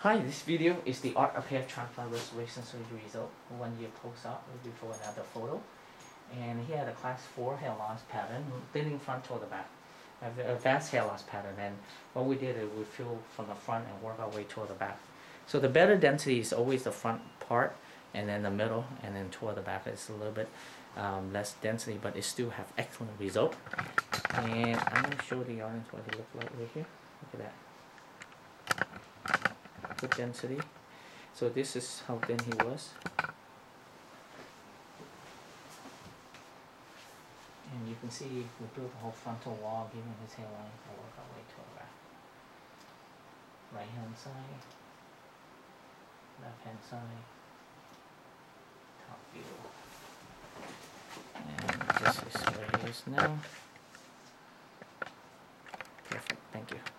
Hi, this video is the art of hair transplant restoration surgery result one year post-op before another photo. And he had a class 4 hair loss pattern, thinning front toward the back. A v- a vast hair loss pattern, and what we did is we fill from the front and work our way toward the back. So the better density is always the front part, and then the middle, and then toward the back is a little bit um, less density, but it still have excellent result. And I'm going to show the audience what it looked like right here. Look at that. Good density. So this is how thin he was. And you can see we built a whole frontal wall giving his hairline to work our way to the back. Right hand side, left hand side, top view. And this is where he is now. Perfect, thank you.